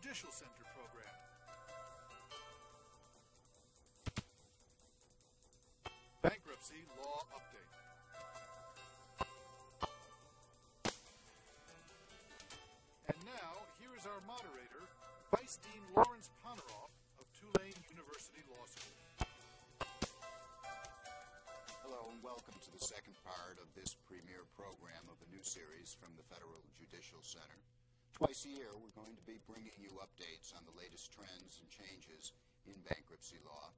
Judicial Center program. Bankruptcy Law Update. And now, here is our moderator, Vice Dean Lawrence Ponoroff of Tulane University Law School. Hello and welcome to the second part of this premier program of a new series from the Federal Judicial Center. Twice a year, we're going to be bringing you updates on the latest trends and changes in bankruptcy law,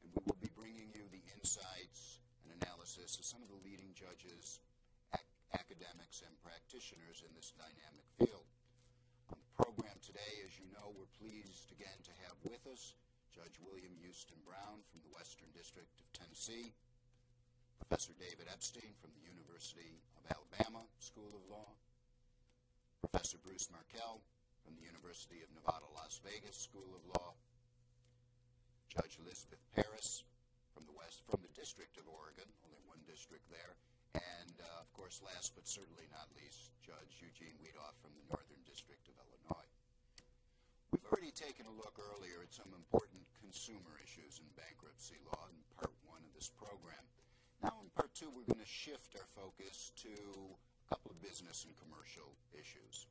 and we will be bringing you the insights and analysis of some of the leading judges, ac- academics, and practitioners in this dynamic field. On the program today, as you know, we're pleased again to have with us Judge William Houston Brown from the Western District of Tennessee, Professor David Epstein from the University of Alabama School of Law, Professor Bruce Markell from the University of Nevada, Las Vegas School of Law, Judge Elizabeth Perris from the West, from the District of Oregon, only one district there, and uh, of course, last but certainly not least, Judge Eugene Wedoff from the Northern District of Illinois. We've already taken a look earlier at some important consumer issues in bankruptcy law in part one of this program. Now, in part two, we're going to shift our focus to couple of business and commercial issues.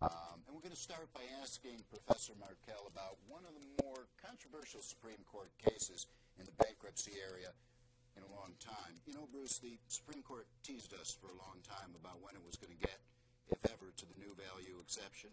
Um, and we're going to start by asking Professor Markell about one of the more controversial Supreme Court cases in the bankruptcy area in a long time. You know, Bruce, the Supreme Court teased us for a long time about when it was going to get, if ever, to the new value exception.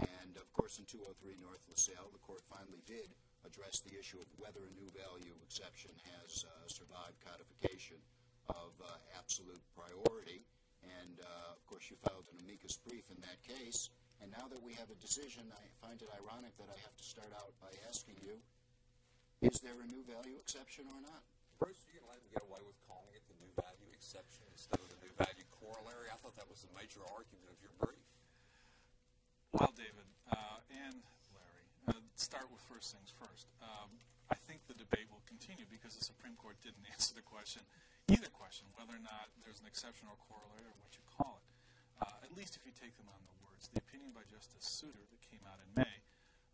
And of course, in 203 North LaSalle, the court finally did address the issue of whether a new value exception has uh, survived codification of uh, absolute priority. And uh, of course, you filed an amicus brief in that case. And now that we have a decision, I find it ironic that I have to start out by asking you is there a new value exception or not? Bruce, are you going to let him get away with calling it the new value exception instead of the new value corollary? I thought that was the major argument of your brief. Well, David uh, and Larry, uh, start with first things first. Um, I think the debate will continue because the Supreme Court didn't answer the question either question, whether or not there's an exception or corollary or what you call it. Uh, at least if you take them on the words. The opinion by Justice Souter that came out in May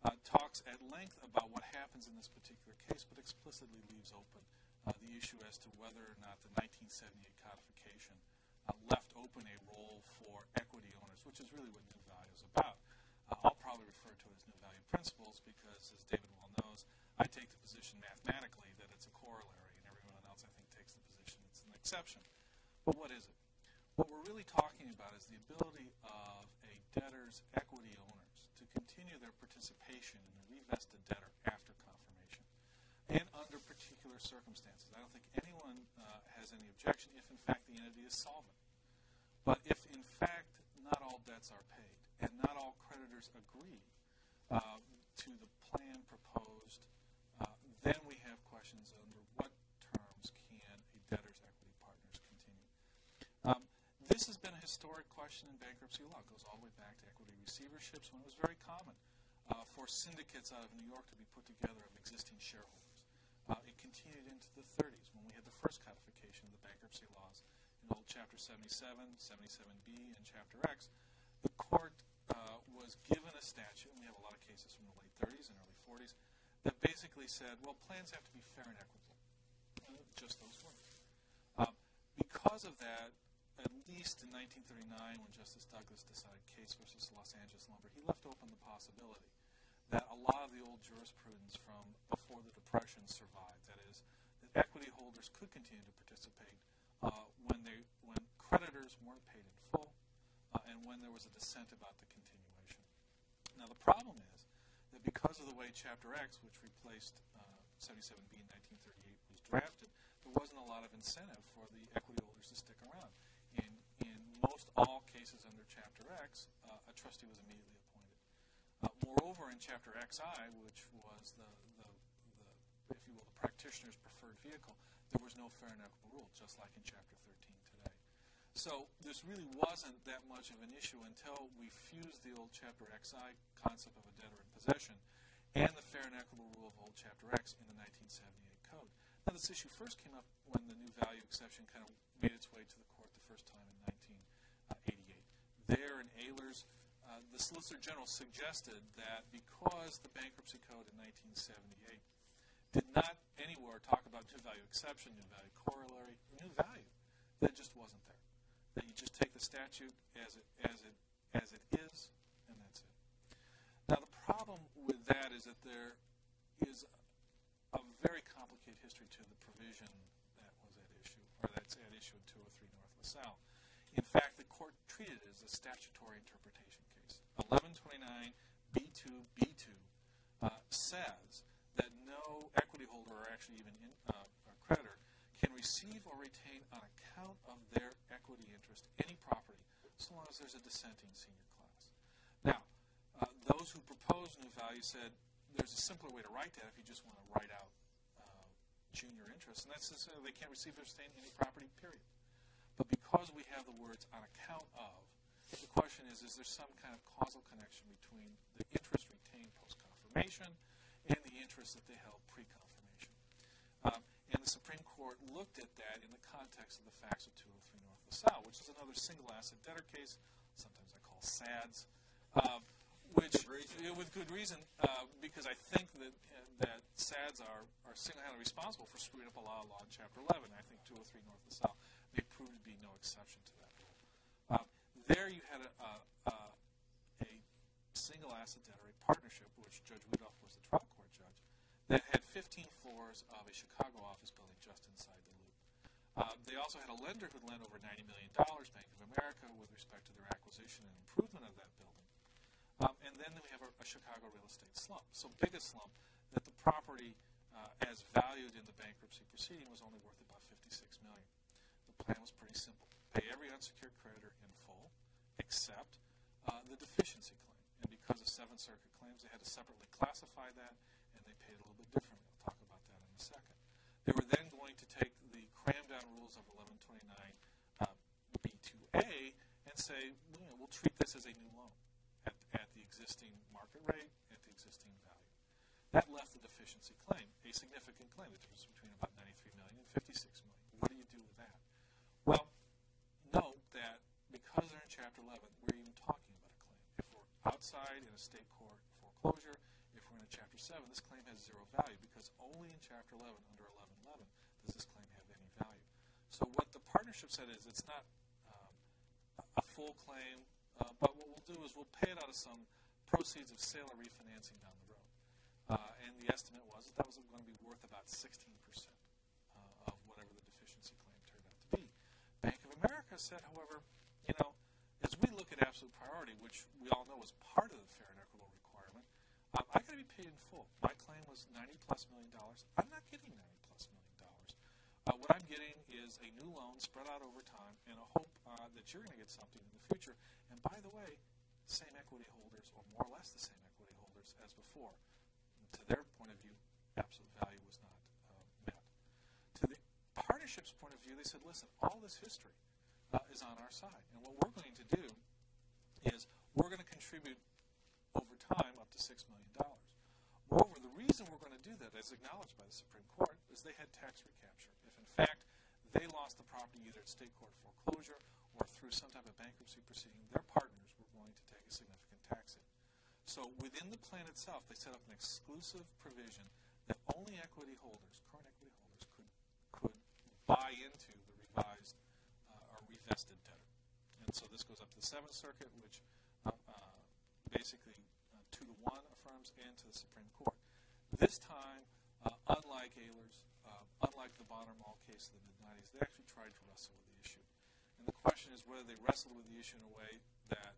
uh, talks at length about what happens in this particular case, but explicitly leaves open uh, the issue as to whether or not the 1978 codification uh, left open a role for equity owners, which is really what new value is about. Uh, I'll probably refer to it as new value principles because, as David well knows, I take the position mathematically that it's a corollary exception. But what is it? What we're really talking about is the ability of a debtor's equity owners to continue their participation in the revested debtor after confirmation and under particular circumstances. I don't think anyone uh, has any objection if, in fact, the entity is solvent. But if, in fact, not all debts are paid and not all creditors agree uh, to the plan proposed, uh, then we have questions under what This has been a historic question in bankruptcy law. It goes all the way back to equity receiverships when it was very common uh, for syndicates out of New York to be put together of existing shareholders. Uh, it continued into the 30s when we had the first codification of the bankruptcy laws in Old Chapter 77, 77B, and Chapter X. The court uh, was given a statute, and we have a lot of cases from the late 30s and early 40s, that basically said, well, plans have to be fair and equitable. Just those words. Uh, because of that, at least in 1939, when Justice Douglas decided Case versus Los Angeles Lumber, he left open the possibility that a lot of the old jurisprudence from before the Depression survived. That is, that equity holders could continue to participate uh, when they when creditors weren't paid in full, uh, and when there was a dissent about the continuation. Now the problem is that because of the way Chapter X, which replaced uh, 77B in 1938, was drafted, there wasn't a lot of incentive for the equity holders to stick around most all cases under Chapter X, uh, a trustee was immediately appointed. Uh, moreover, in Chapter XI, which was the, the, the, if you will, the practitioner's preferred vehicle, there was no fair and equitable rule, just like in Chapter 13 today. So this really wasn't that much of an issue until we fused the old Chapter XI concept of a debtor in possession and the fair and equitable rule of old Chapter X in the 1978 Code. Now, this issue first came up when the new value exception kind of made its way to the court the first time in 19 there in Ahlers, uh, the Solicitor General suggested that because the Bankruptcy Code in 1978 did not anywhere talk about new value exception, new value corollary, new value, that just wasn't there. That you just take the statute as it as it as it is, and that's it. Now the problem with that is that there is a very complicated history to the provision that was at issue, or that's at issue in 203 North LaSalle. In fact, the court treated it as a statutory interpretation case. 1129 B2 B2 uh, says that no equity holder or actually even in, uh, creditor can receive or retain on account of their equity interest any property so long as there's a dissenting senior class. Now, uh, those who proposed new value said there's a simpler way to write that if you just want to write out uh, junior interest, and that's just, they can't receive or retain any property, period. But because we have the words on account of, the question is, is there some kind of causal connection between the interest retained post-confirmation and the interest that they held pre-confirmation? Um, and the Supreme Court looked at that in the context of the facts of 203 North LaSalle, which is another single asset debtor case, sometimes I call SADS, um, which Good with good reason, uh, because I think that uh, that SADS are, are single-handedly responsible for screwing up a lot of law in Chapter 11. I think 203 North LaSalle may prove to be no exception to that rule. Um, there you had a, a, a, single asset debtor, a partnership, which Judge Wedoff was the trial court judge, that had 15 floors of a Chicago office building just inside the loop. Uh, they also had a lender who lent over $90 million, Bank of America, with respect to their acquisition and improvement of that building. Um, and then we have a, a, Chicago real estate slump. So big a slump that the property, uh, as valued in the bankruptcy proceeding, was only worth about 56 million. The plan was pretty simple: pay every unsecured creditor in full, except uh, the deficiency claim. And because of Seventh Circuit claims, they had to separately classify that, and they paid a little bit differently. I'll talk about that in a second. They were then going to take the cram down rules of 1129 uh, B2A and say, you know, we'll treat this as a new loan at, at the existing market rate, at the existing value. That left the deficiency claim, a significant claim, the difference between about 93 million and 56 million. What do you do with that? Well, note that because they're in Chapter 11, we're even talking about a claim. If we're outside in a state court foreclosure, if we're in a Chapter 7, this claim has zero value because only in Chapter 11, under 1111, does this claim have any value. So what the partnership said is it's not um, a full claim, uh, but what we'll do is we'll pay it out of some proceeds of sale or refinancing down the road. Uh, and the estimate was that that was going to be worth about 16% uh, of whatever the deficiency claim turned out to be. Bank of America said, however, you know, as we look at absolute priority, which we all know is part of the fair and equitable requirement, um, I got to be paid in full. My claim was 90 plus million dollars. I'm not getting 90 plus million dollars. Uh, what I'm getting is a new loan spread out over time and a hope uh, that you're going to get something in the future. And by the way, same equity holders, or more or less the same equity holders as before. To their point of view, absolute value was not uh, met. To the partnership's point of view, they said, listen, all this history uh, is on our side. And what we're going to do is we're going to contribute over time up to $6 million. Moreover, the reason we're going to do that, as acknowledged by the Supreme Court, is they had tax recapture. If, in fact, they lost the property either at state court foreclosure or through some type of bankruptcy proceeding, their partners were going to take a significant tax hit. So within the plan itself, they set up an exclusive provision that only equity holders, current equity holders, could could buy into uh, or. And so this goes up to the Seventh Circuit, which uh, uh, basically uh, two to one affirms, and to the Supreme Court. This time, uh, unlike Ahlers, uh, unlike the Bonner Mall case of the mid 90s, they actually tried to wrestle with the issue. And the question is whether they wrestled with the issue in a way that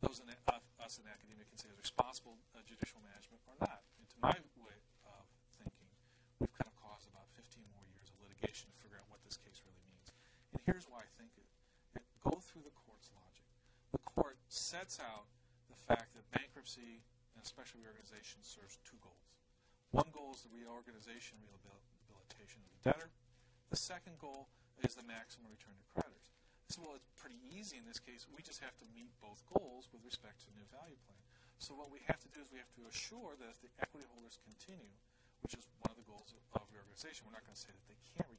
those in, us in academia can say is responsible judicial management or not. And to my way of thinking, we've kind of caused about 15 more years of litigation to figure out what this case really means. And here's why I think it. it go through the court's logic. The court sets out the fact that bankruptcy and special reorganization serves two goals. One goal is the reorganization rehabilitation of the debtor. The second goal is the maximum return to creditors. So, well, it's pretty easy in this case. We just have to meet both goals with respect to the new value plan. So what we have to do is we have to assure that if the equity holders continue, which is one of the goals of, of reorganization, we're not going to say that they can't,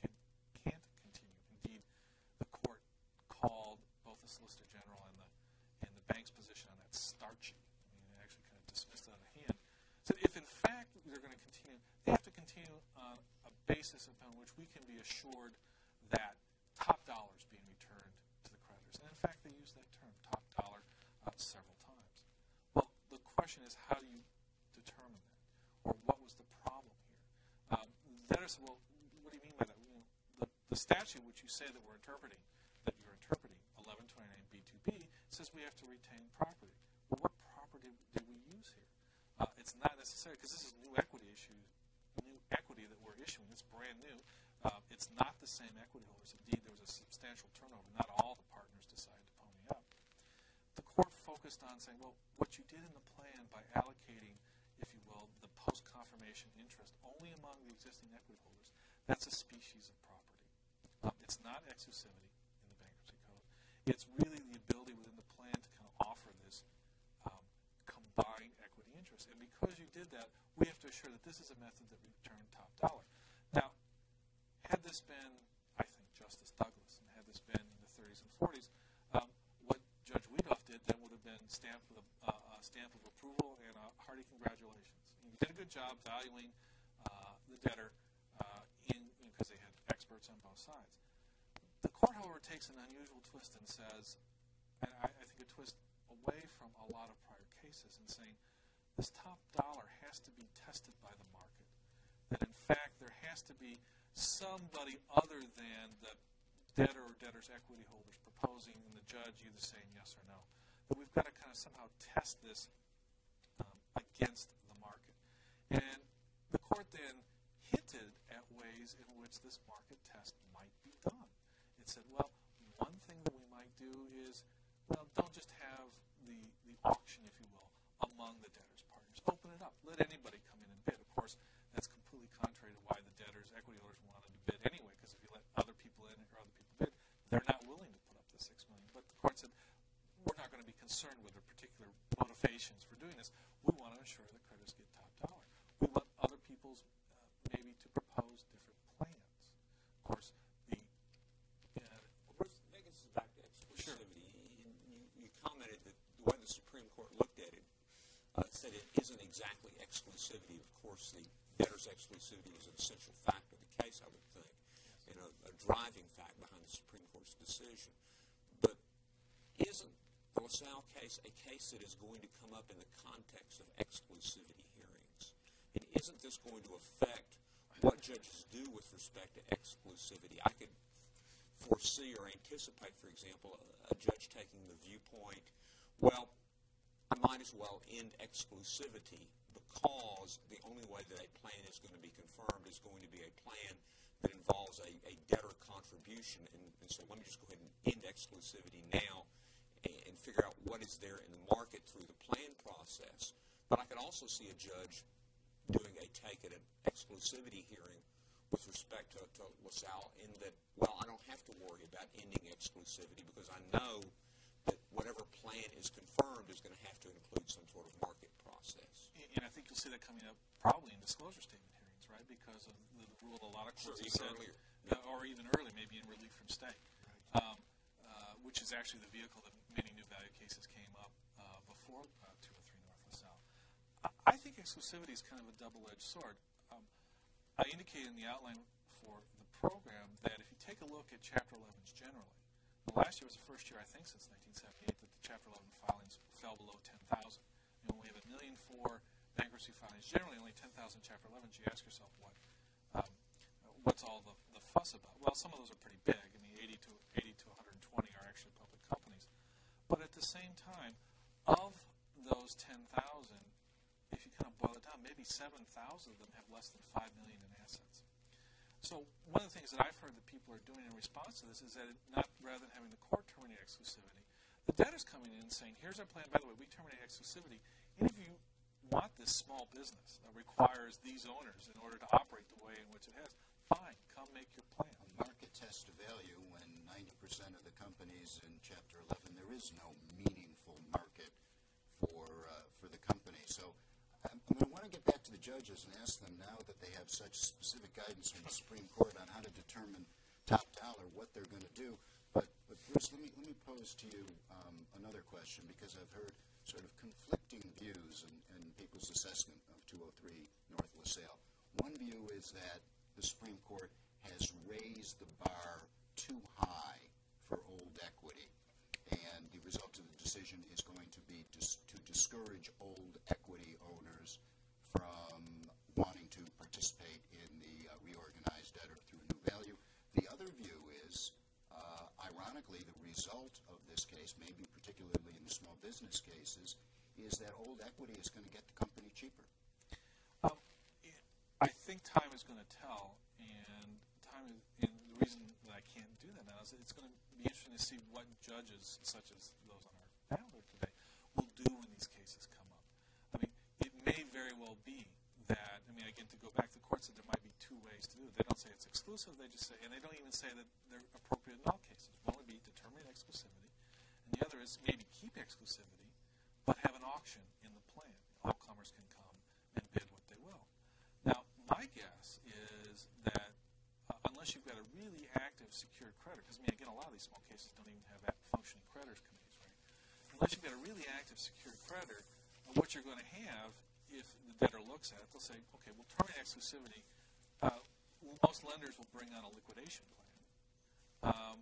can, can't continue. Indeed, the court called both the Solicitor General and the, and the bank's position on that starchy. I mean, they actually kind of dismissed it out of hand. So if in fact they're going to continue, they have to continue on a basis upon which we can be assured that top dollar is being returned to the creditors. And in fact, they use that term, top dollar, uh, several times. Well, the question is, how do you determine that? Or what was the problem here? Um, debtors, well, what do you mean by that? You know, the, the statute which you say that we're interpreting, that you're interpreting, 1129B2B, says we have to retain property. Well, what property did we use here? Uh, it's not necessary because this is new equity issue, new equity that we're issuing. It's brand new. Uh, it's not the same equity holders. Indeed, there was a substantial turnover. Not all the partners decided to pony up. The court focused on saying, well, what you did in the plan by allocating, if you will, the post-confirmation interest only among the existing equity holders, that's a species of property. Um, it's not exclusivity in the bankruptcy code. It's really the ability within the plan to kind of offer this um, combined equity interest. And because you did that, we have to assure that this is a method that returned top dollar. Now, had this been, I think, Justice Douglas, and had this been in the 30s and 40s, um, what Judge Wedoff did then would have been stamped with a, uh, a stamp of approval and a hearty congratulations. You did a good job valuing uh, the debtor uh, because they had experts on both sides. Court, however, takes an unusual twist and says, and I, I think a twist away from a lot of prior cases and saying this top dollar has to be tested by the market. That in fact there has to be somebody other than the debtor or debtor's equity holders proposing and the judge either saying yes or no. That we've got to kind of somehow test this um, against the market. And the court then hinted at ways in which this market test might be done. It said, well, one thing that we might do is, well, don't just have the, the auction, if you will, among the debtors' partners. Open it up. Let anybody come in and bid. Of course, that's completely contrary to why the debtors' equity holders wanted to bid anyway, because if you let other people in or other people bid, they're not willing to put up the six million. But the court said, we're not going to be concerned with their particular motivations for doing this. We want to ensure that creditors get top dollar. We want other people's uh, maybe to propose different plans. Of course, the uh, Bruce, taking us back to exclusivity, you, you, you commented that the way the Supreme Court looked at it uh, said it isn't exactly exclusivity. Of course, the debtor's exclusivity is an essential factor of the case, I would think, and a, a driving fact behind the Supreme Court's decision. But isn't the LaSalle case a case that is going to come up in the context of exclusivity hearings? And isn't this going to affect what judges do with respect to exclusivity? I could foresee or anticipate, for example, a, a judge taking the viewpoint, well, I might as well end exclusivity because the only way that a plan is going to be confirmed is going to be a plan that involves a, a debtor contribution. And, and so let me just go ahead and end exclusivity now and, and figure out what is there in the market through the plan process. But I could also see a judge doing a take at an exclusivity hearing with respect to, to LaSalle in that, well, I don't have to worry about ending exclusivity because I know that whatever plan is confirmed is going to have to include some sort of market process. and I think you'll see that coming up probably in disclosure statement hearings, right? Because of the rule a lot of Sure, courts have said, earlier. uh, or even early, maybe in relief from stay, um, uh, which is actually the vehicle that many new value cases came up uh, before uh, 203 North LaSalle. I, I think exclusivity is kind of a double-edged sword. Um, I indicated in the outline for the program that if you take a look at Chapter 11s generally, the last year was the first year, I think, since 1978 that the Chapter 11 filings fell below 10,000. You know, we have a million for bankruptcy filings, generally only 10,000 Chapter 11s. You ask yourself, what, um, what's all the, the fuss about? Well, some of those are pretty big. I mean, 80 to 80 to 120 are actually public companies. But at the same time, of those 10,000, if you kind of boil it down, maybe 7,000 of them have less than 5 million in assets. So one of the things that I've heard that people are doing in response to this is that it, not rather than having the court terminate exclusivity, the debtor's coming in saying, "Here's our plan. By the way, we terminate exclusivity. And if you want this small business that requires these owners in order to operate the way in which it has, fine, come make your plan." Market test of value when 90% of the companies in Chapter 11, there is no meaningful market for, uh, for the company. So I'm, I'm going to want to get back to the judges and ask them now that they have such specific guidance from the Supreme Court on how to determine top dollar what they're going to do. But, but Bruce, let me, let me pose to you um, another question because I've heard sort of conflicting views in people's assessment of 203 North LaSalle. One view is that the Supreme Court has raised the bar too high for old equity, and the result of the decision is going to be dis- to discourage old equity owners from wanting to participate in the uh, reorganized debtor through a new value. The other view is, uh, ironically, the result of this case, maybe particularly in the small business cases, is that old equity is going to get the company cheaper. Um, I think time is going to tell, and time is, and the reason that I can't do that now is that it's going to be interesting to see what judges, such as those on our panel today, will do when these cases come up. I mean, it may very well be that. I mean, again, to go back to the court said there might be two ways to do it. They don't say it's exclusive. They just say, and they don't even say that they're appropriate in all cases. One would be determining exclusivity, and the other is maybe keep exclusivity, but have an auction in the plan. All comers can come and bid what they will. Now, my guess is that uh, unless you've got a really active secured creditor, because I mean, again, a lot of these small cases don't even have functioning creditors committees, right? Unless you've got a really active secured creditor, what you're going to have, if the debtor looks at it, they'll say, okay, we'll terminate exclusivity. Most lenders will bring on a liquidation plan. Um,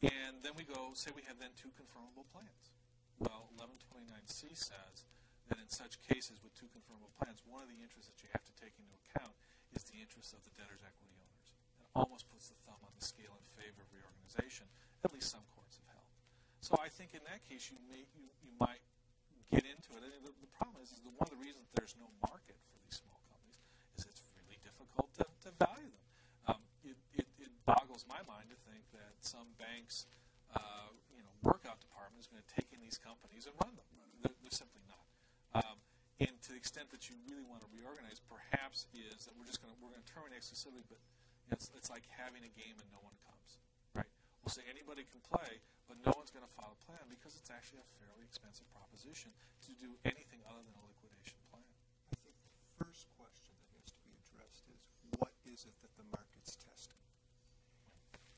and then we go, say we have then two confirmable plans. Well, 1129C says that in such cases with two confirmable plans, one of the interests that you have to take into account is the interest of the debtor's equity owners. It almost puts the thumb on the scale in favor of reorganization, at least some courts have held. So I think in that case, you may you, you might get into it. And the, the problem is, is that one of the reasons there's no market for these small companies is it's really difficult to, to value them. Um, it, it, it boggles my mind to think that some banks, uh, you know, workout department is going to take in these companies and run them. They're, they're simply not. Um, and to the extent that you really want to reorganize, perhaps is that we're just going to we're going to terminate exclusivity, but it's, it's like having a game and no one comes, right? We'll say anybody can play, but no one's going to file a plan because it's actually a fairly expensive proposition to do anything other than a liquidation plan. I think the first question that has to be addressed is what is it that the market's testing?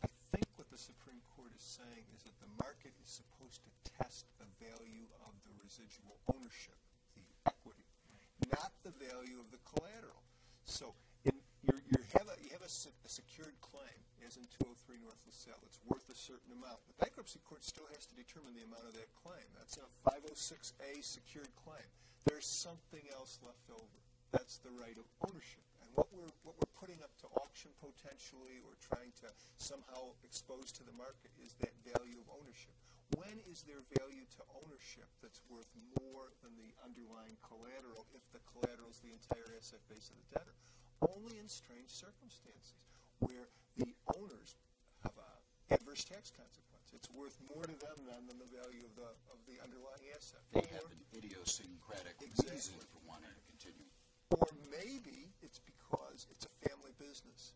I think what the Supreme Court is saying is that the market is supposed to test the value of the residual ownership, the equity, not the value of the collateral. So in, you have, a, you have a, a secured claim, as in 203 North LaSalle, it's worth a certain amount. The bankruptcy court still has to determine the amount of that claim. That's a 506A secured claim. There's something else left over. That's the right of ownership. And what we're, what we're putting up potentially or trying to somehow expose to the market is that value of ownership. When is there value to ownership that's worth more than the underlying collateral if the collateral is the entire asset base of the debtor? Only in strange circumstances where the owners have a adverse tax consequence. It's worth more to them than, than the value of the of the underlying asset. They Or- have an idiosyncratic Exactly. reason for wanting to continue. Or maybe it's because it's a family business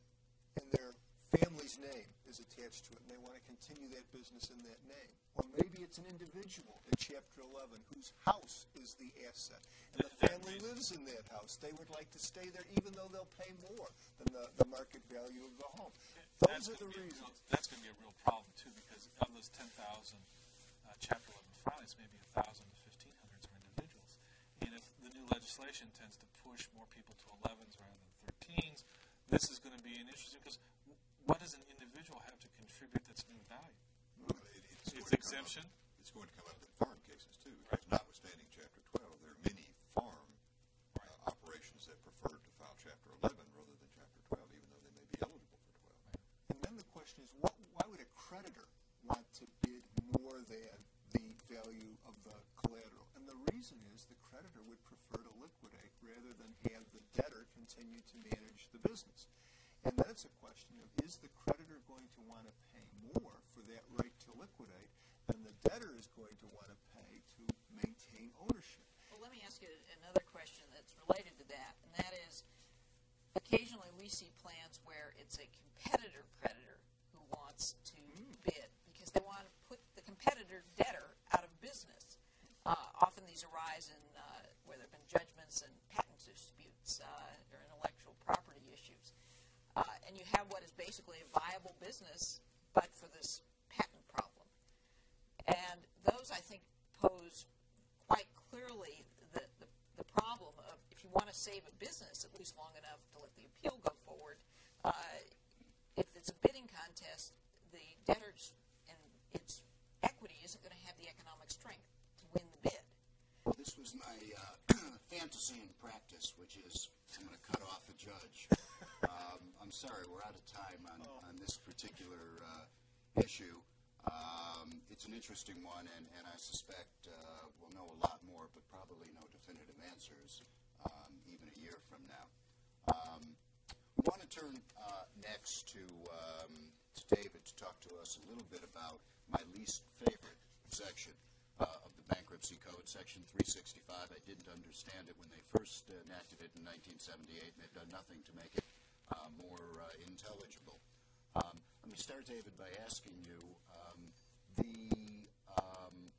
and their family's name is attached to it and they want to continue that business in that name. Or maybe it's an individual in Chapter 11 whose house is the asset and the family lives in that house. They would like to stay there even though they'll pay more than the, the market value of the home. That's Those are the gonna be a reasons. real- that's going to be a real problem too, because of those 10,000 uh, Chapter 11 filings, maybe 1,000 to 1,500 are individuals. And if the new legislation tends to push more people to 11s rather than 13s, this is going to be an interesting because what does an individual have to contribute that's new value? Well, it- It's it's come up- exemption? It's going to come up in farm cases too, because notwithstanding Chapter 12, there are many farm uh, operations that prefer to file Chapter 11 rather than Chapter 12, even though they may be eligible for 12. And then the question is, what, why would a creditor want to bid more than the value of the collateral? And the reason is the creditor would prefer to liquidate rather than have the debtor continue to manage the business. And then it's a question of, is the creditor going to want to pay more for that right to liquidate than the debtor is going to want to pay to maintain ownership? Well, let me ask you another question that's related to that, and that is occasionally we see plans where it's a competitor creditor these arise in uh, where there have been judgments and patent disputes uh, or intellectual property issues. Uh, and you have what is basically a viable business, but for this patent problem. And those, I think, pose quite clearly the, the, the problem of if you want to save a business at least long enough to let the appeal go forward, uh, if it's a bidding contest, the debtor's fantasy in practice, which is I'm going to cut off a judge. Um, I'm sorry, we're out of time on, on this particular uh, issue. Um, it's an interesting one, and, and I suspect uh, we'll know a lot more, but probably no definitive answers um, even a year from now. Um, we want to turn uh, next to, um, to David to talk to us a little bit about my least favorite section uh, of the Bankruptcy Code, Section 365. I didn't understand it when they first enacted it in 1978, and they've done nothing to make it uh, more uh, intelligible. Um, let me start, David, by asking you um, the um,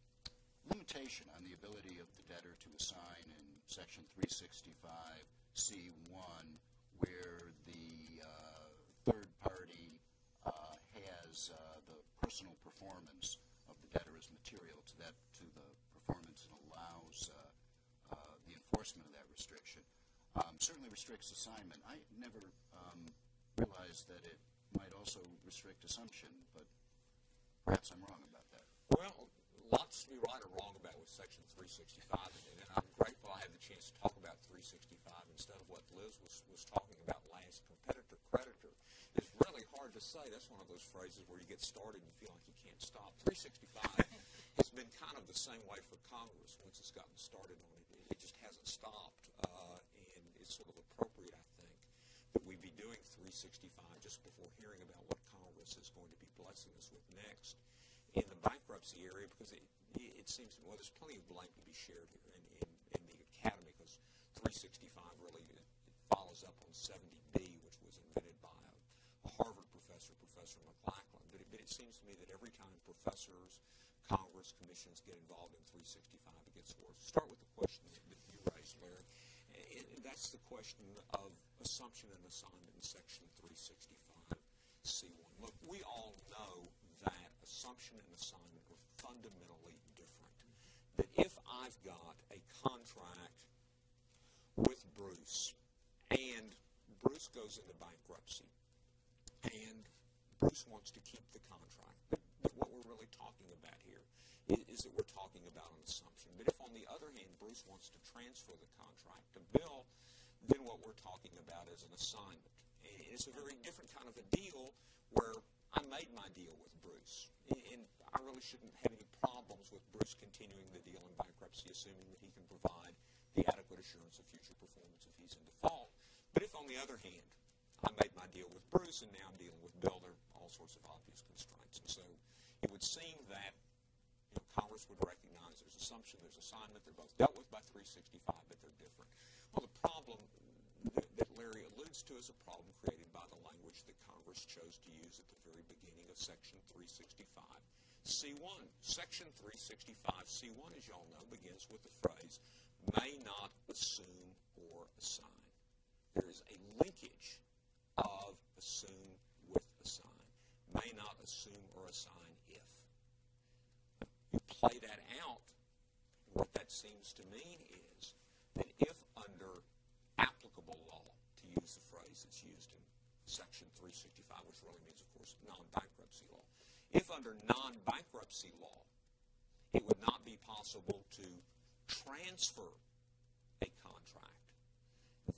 limitation on the ability of the debtor to assign in Section 365C1 where the uh, third party uh, has uh, the personal performance of the debtor as material to that to the performance and allows uh, uh, the enforcement of that restriction. Um, certainly restricts assignment. I never um, realized that it might also restrict assumption, but perhaps I'm wrong about that. Well, lots to be right or wrong about with Section 365, and I'm grateful I had the chance to talk about 365 instead of what Liz was, was talking about last. Competitor creditor is really hard to say. That's one of those phrases where you get started and you feel like you can't stop. 365 has been kind of the same way for Congress once it's gotten started on it. It just hasn't stopped, uh, and it's sort of appropriate, I think, that we be doing 365 just before hearing about what Congress is going to be blessing us with next in the bankruptcy area because it, it seems well, there's plenty of blame to be shared here in, in, in the academy because 365 really follows up on 70B, which was invented by a, a Harvard professor, Professor McLachlan. But it, but it seems to me that every time professors, Congress, commissions get involved in 365, it gets worse. Start with the question that, you raised, Larry. And, and that's the question of assumption and assignment in Section 365 C1. Look, we all know that assumption and assignment are fundamentally different. That if I've got a contract with Bruce and Bruce goes into bankruptcy and Bruce wants to keep the contract, but what we're really talking about here is, is that we're talking about an assumption. But if on the other hand Bruce wants to transfer the contract to Bill, then what we're talking about is an assignment. And it's a very different kind of a deal where I made my deal with Bruce. And I really shouldn't have any problems with Bruce continuing the deal in bankruptcy, assuming that he can provide the adequate assurance of future performance if he's in default. But if, on the other hand, I made my deal with Bruce and now I'm dealing with Bill, there are all sorts of obvious constraints. And so it would seem that you know, Congress would recognize there's assumption, there's assignment, they're both dealt with by 365, but they're different. Well, the problem that, that Larry alludes to is a problem created by the language that Congress chose to use at the very beginning of Section 365. C1. Section 365 C1, as y'all know, begins with the phrase, may not assume or assign. There is a linkage of assume. May not assume or assign if. You play that out, what that seems to mean is that if under applicable law, to use the phrase that's used in Section 365, which really means, of course, non-bankruptcy law, if under non-bankruptcy law it would not be possible to transfer a contract,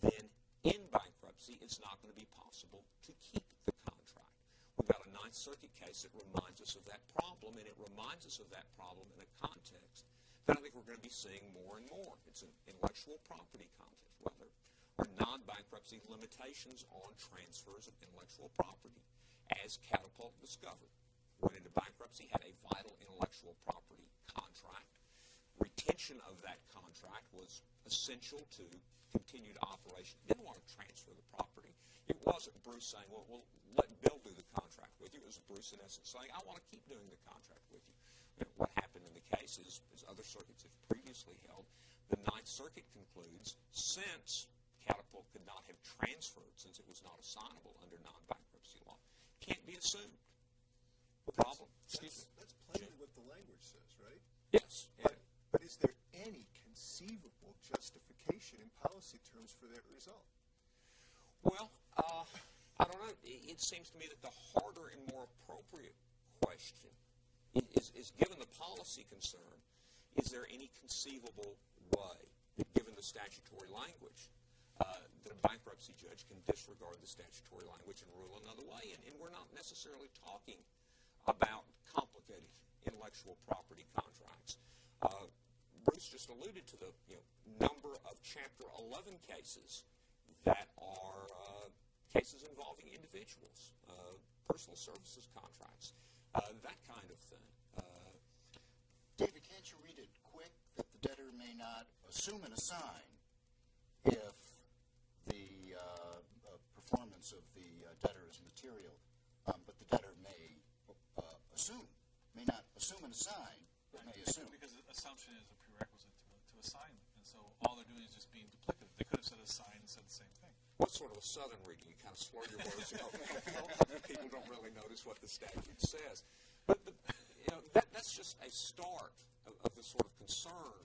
then in bankruptcy it's not going to be possible to keep the contract. We've got a Ninth Circuit case that reminds us of that problem, and it reminds us of that problem in a context that I think we're going to be seeing more and more. It's an intellectual property context. Well, there are non-bankruptcy limitations on transfers of intellectual property, as Catapult discovered. Went into bankruptcy, had a vital intellectual property contract. Retention of that contract was essential to continued operation. Didn't want to transfer the property. It wasn't Bruce saying, well, well let Bill do the contract with you. It was Bruce, in essence, saying, I want to keep doing the contract with you. And what happened in the case is, as other circuits have previously held, the Ninth Circuit concludes since Catapult could not have transferred, since it was not assignable under non-bankruptcy law, can't be assumed. The problem, excuse me. That's plainly what the language says, right? Yes. But, but is there any conceivable justification in policy terms for that result? Well, uh, I don't know. It, it seems to me that the harder and more appropriate question is, is given the policy concern, is there any conceivable way given the statutory language, uh, that a bankruptcy judge can disregard the statutory language and rule another way? And, and we're not necessarily talking about complicated intellectual property contracts. Uh, Bruce just alluded to the you know, number of Chapter 11 cases that are uh, cases involving individuals, uh, personal services contracts, uh, that kind of thing. Uh, David, can't you read it quick that the debtor may not assume and assign if the uh, uh, performance of the uh, debtor is material, um, but the debtor may uh, assume, may not assume and assign, but may assume. Because assumption is a prerequisite to, to assignment, and so all they're doing is just being duplicative. They could have said assign and said the same thing. What's sort of a southern reading? You kind of slur your words. Know, people don't really notice what the statute says. But, but you know, that, that's just a start of, of the sort of concern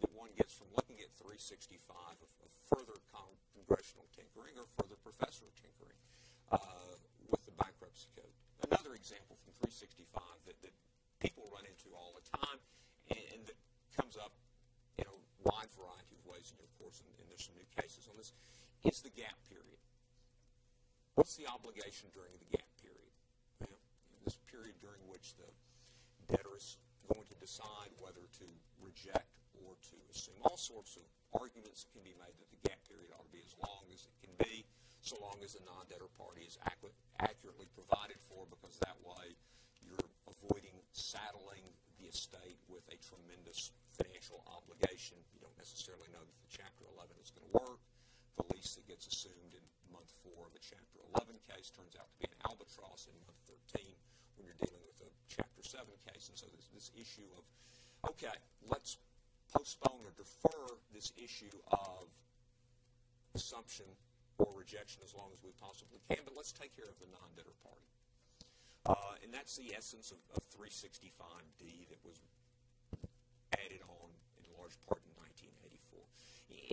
that one gets from looking at 365 of, of further congressional tinkering or further professor tinkering uh, with the bankruptcy code. Another example from 365 that, that people run into all the time and, and that comes up in a wide variety of ways in your course, and, and there's some new cases on this, is the gap period. What's the obligation during the gap period? This period during which the debtor is going to decide whether to reject or to assume. All sorts of arguments can be made that the gap period ought to be as long as it can be, so long as the non-debtor party is accurately provided for, because that way you're avoiding saddling the estate with a tremendous financial obligation. You don't necessarily know that the Chapter 11 is going to work. The lease that gets assumed in month four of a Chapter 11 case turns out to be an albatross in month 13 when you're dealing with a Chapter 7 case. And so this issue of, okay, let's postpone or defer this issue of assumption or rejection as long as we possibly can, but let's take care of the non-debtor party. Uh, and that's the essence of, of 365D that was added on in large part in 1984.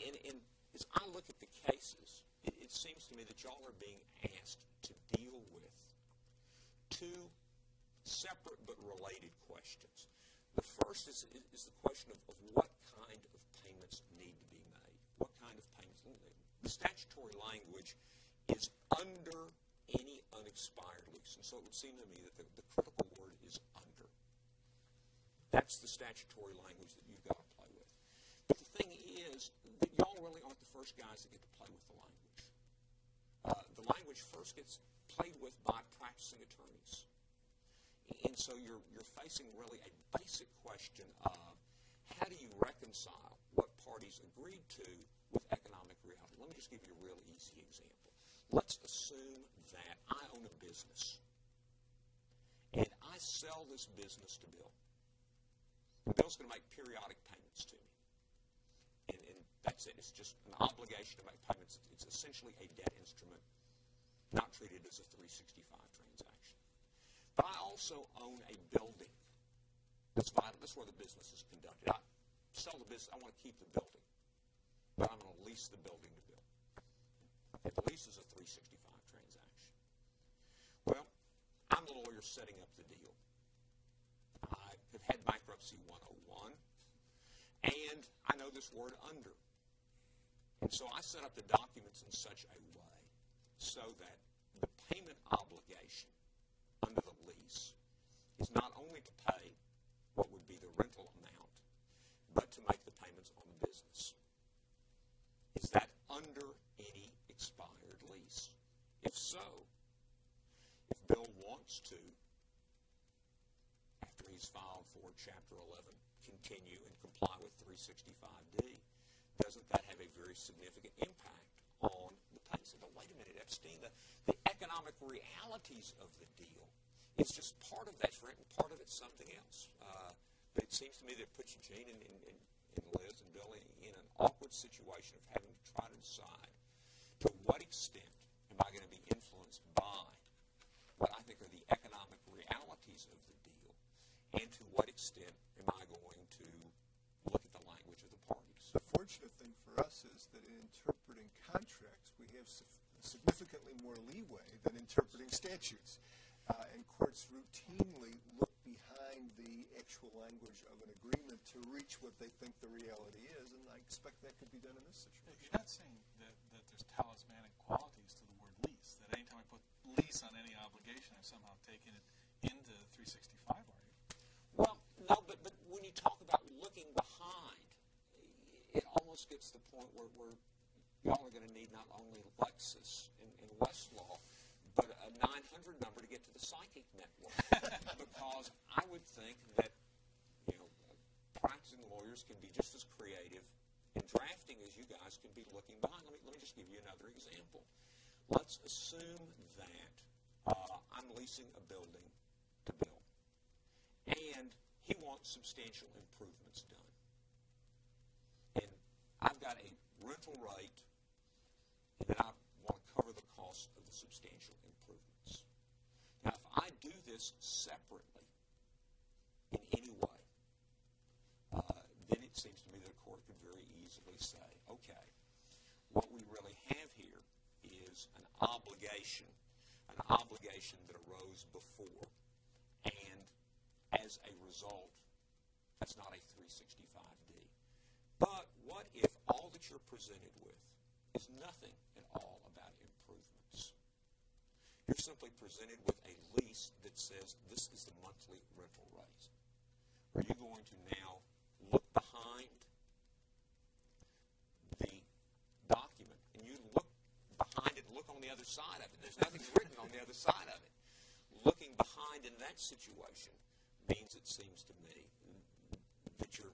And, and as I look at the cases, it, it seems to me that y'all are being asked to deal with two separate but related questions. The first is, is, the question of, of what kind of payments need to be made. What kind of payments? The statutory language is under any unexpired lease. And so it would seem to me that the, the critical word is under. That's the statutory language that you've got to play with. But the thing is that y'all really aren't the first guys that get to play with the language. Uh, the language first gets played with by practicing attorneys. And so you're, you're facing really a basic question of how do you reconcile what parties agreed to with economic reality? Let me just give you a real easy example. Let's assume that I own a business and I sell this business to Bill. Bill's going to make periodic payments to me. And, and that's it. It's just an obligation to make payments. It's essentially a debt instrument, not treated as a 365 transaction. But I also own a building. That's vital. That's where the business is conducted. I sell the business. I want to keep the building, but I'm going to lease the building to Bill. And the lease is a 365 transaction. Well, I'm the lawyer setting up the deal. I have had bankruptcy 101, and know this word under. And so I set up the documents in such a way so that the payment obligation under the lease is not only to pay what would be the rental amount, but to make the payments on the business. Is that under any expired lease? If so, if Bill wants to, after he's filed for Chapter 11, continue and comply with 365D, doesn't that have a very significant impact on the payments? But wait a minute, Epstein, the, the economic realities of the deal it's just part of that's written, part of it's something else. Uh, but it seems to me that puts Gene and, and, and, Liz and Billy in an awkward situation of having to try to decide to what extent am I going to be influenced by what I think are the economic realities of the and to what extent am I going to look at the language of the parties. The fortunate thing for us is that in interpreting contracts, we have significantly more leeway than interpreting statutes. Uh, and courts routinely look behind the actual language of an agreement to reach what they think the reality is, and I expect that could be done in this situation. You're not saying that, that there's talismanic qualities to the word lease, that anytime I put lease on any obligation, I've somehow taken it into 365, are you? Well, no, but, but when you talk about looking behind, it almost gets to the point where, where y'all are going to need not only Lexis and, and Westlaw, but a 900 number to get to the psychic network. because I would think that, you know, practicing lawyers can be just as creative in drafting as you guys can be looking behind. Let me, let me just give you another example. Let's assume that uh, I'm leasing a building he wants substantial improvements done. And I've got a rental rate, and I want to cover the cost of the substantial improvements. Now, if I do this separately in any way, uh, then it seems to me that a court could very easily say, okay, what we really have here is an obligation, an obligation that arose before, and as a result, that's not a 365D. But what if all that you're presented with is nothing at all about improvements? You're simply presented with a lease that says this is the monthly rental rate. Are you going to now look behind the document and you look behind it look on the other side of it? There's nothing written on the other side of it. Looking behind in that situation means, it seems to me, that you're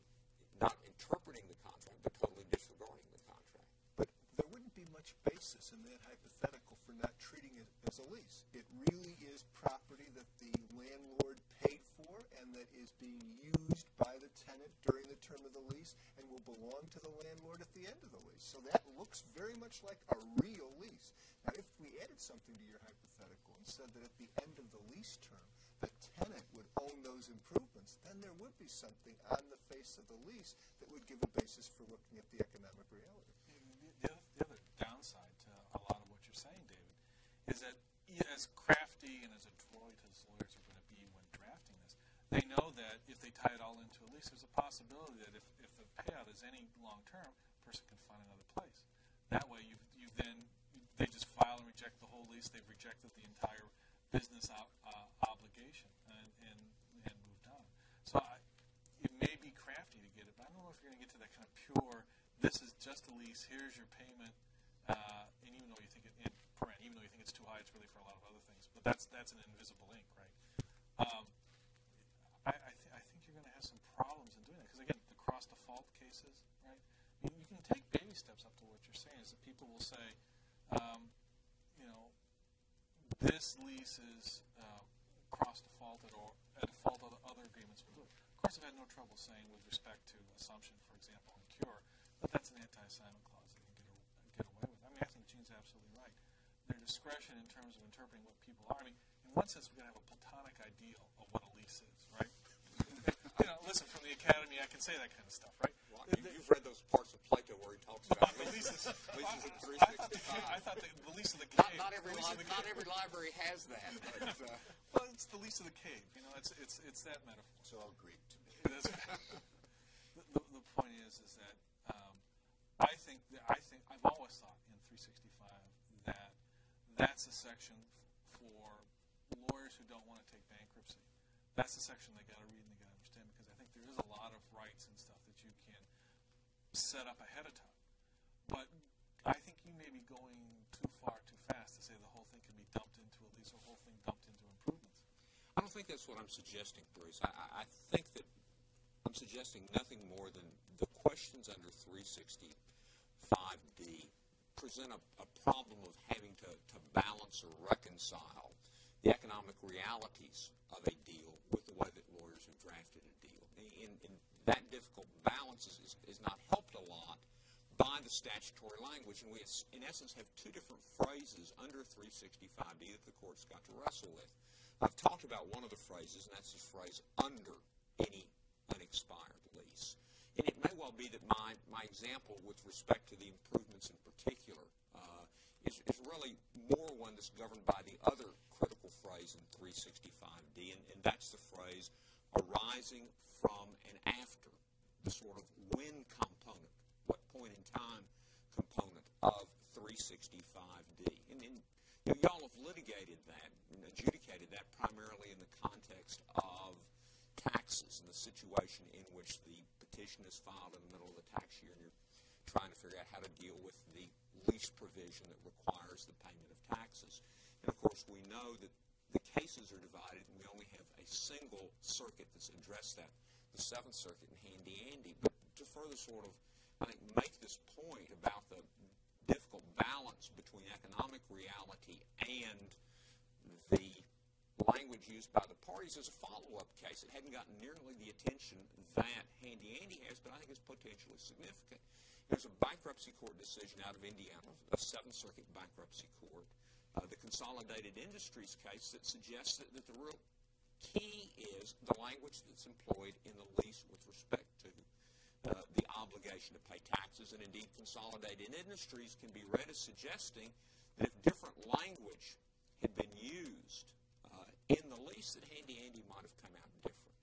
not interpreting the contract, but totally disregarding the contract. But there wouldn't be much basis in that hypothetical for not treating it as a lease. It really is property that the landlord paid for and that is being used by the tenant during the term of the lease and will belong to the landlord at the end of the lease. So that looks very much like a real lease. Now, if we added something to your hypothetical and said that at the end of the lease term, the tenant would own those improvements, then there would be something on the face of the lease that would give a basis for looking at the economic reality. The, the, other, the other downside to a lot of what you're saying, David, is that as crafty and as adroit as lawyers are going to be when drafting this, they know that if they tie it all into a lease, there's a possibility that if, if the payout is any long term, a person can find another place. That way, you you then they just file and reject the whole lease. They've rejected the entire business ob, uh, obligation and, and and moved on. So I, it may be crafty to get it, but I don't know if you're going to of pure. This is just a lease. Here's your payment, uh, and even though you think it in even though you think it's too high, it's really for a lot of other things. But that's that's an invisible ink, right? Um, I, I, th- I think you're going to have some problems in doing that because again, the cross default cases, right? You, you can take baby steps up to what you're saying is that people will say, um, you know, this lease is uh, cross defaulted or at default other, other agreements. Of course, I've had no trouble saying with respect to assumption, for example, and cure, that that's an anti-assignment clause that you can get, a, get away with. I mean, I think Gene's absolutely right. Their discretion in terms of interpreting what people are. I mean, in one sense, we're going to have a platonic ideal of what a lease is, right? You know, listen, from the academy, I can say that kind of stuff, right? Well, you, you've read those parts of Plato where he talks about The leases. leases at I thought the, 365. I thought the, the lease of the cave. not every the lease of li- the not every library has that. But, uh, Well, it's the lease of the cave. You know, it's it's it's that metaphor. It's all Greek to me. That's- the, the, the point is, is that um, I think that I think I've always thought in 365 that that's a section f- for lawyers who don't want to take bankruptcy. That's the section they got to read and they got to understand because I think there is a lot of rights and stuff that you can set up ahead of time. But I think you may be going too far too fast to say the whole thing can be dumped into a lease or the whole thing dumped into improvements. I don't think that's what I'm suggesting, Bruce. I, I I think that I'm suggesting nothing more than the questions under 365D present a, a problem of having to, to balance or reconcile the economic realities of a deal with the way that lawyers have drafted a deal. And, and that difficult balance is, is, is not helped a lot by the statutory language. And we, in essence, have two different phrases under 365D that the court's got to wrestle with. I've talked about one of the phrases, and that's the phrase under any unexpired lease. And it may well be that my, my example with respect to the improvements in particular uh, is, is really more one that's governed by the other critical phrase in 365D, and, and that's the phrase arising from and after the sort of when component, what point in time component of 365D. And, and you y'all have litigated that and adjudicated that primarily in the context of taxes and the situation in which the petition is filed in the middle of the tax year and you're trying to figure out how to deal with the lease provision that requires the payment of taxes. And of course, we know that cases are divided and we only have a single circuit that's addressed that, the Seventh Circuit in Handy Andy. But to further sort of, I think, make this point about the difficult balance between economic reality and the language used by the parties as a follow-up case. It hadn't gotten nearly the attention that Handy Andy has, but I think it's potentially significant. There's a bankruptcy court decision out of Indiana, a Seventh Circuit bankruptcy court, uh, the Consolidated Industries case that suggests that, that the real key is the language that's employed in the lease with respect to uh, the obligation to pay taxes. And indeed, Consolidated Industries can be read as suggesting that if different language had been used uh, in the lease, that Handy Andy might have come out different.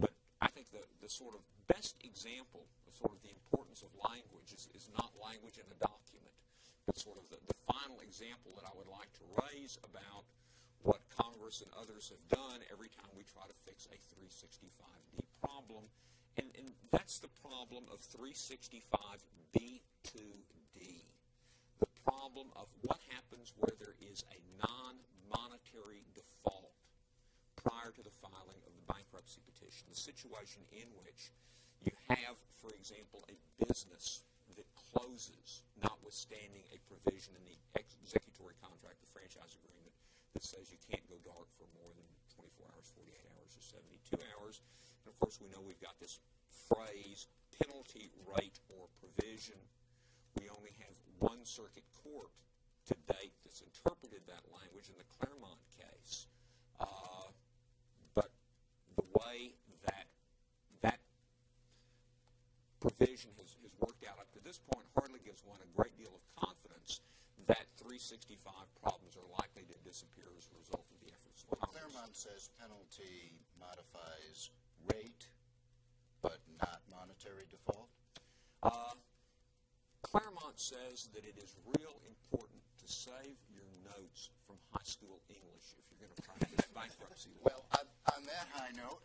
But I think the, the sort of best example of sort of the importance of language is, is not language in a document, but sort of the, the final example that I would like to raise about what Congress and others have done every time we try to fix a 365D problem. And, and that's the problem of 365B2D. The problem of what happens where there is a non-monetary default prior to the filing of the bankruptcy petition. The situation in which you have, for example, a business closes, notwithstanding a provision in the executory contract, the franchise agreement, that says you can't go dark for more than 24 hours, 48 hours, or 72 hours. And of course, we know we've got this phrase, penalty rate or provision. We only have one circuit court to date that's interpreted that language in the Claremont case. Uh, but the way that that provision has, has worked out up to this point hardly gives one a great deal of confidence that 365 problems are likely to disappear as a result of the efforts of Congress. Claremont says penalty modifies rate, but not monetary default. Uh, Claremont says that it is real important to save your notes from high school English if you're going to practice bankruptcy law. Well, on, on that high note,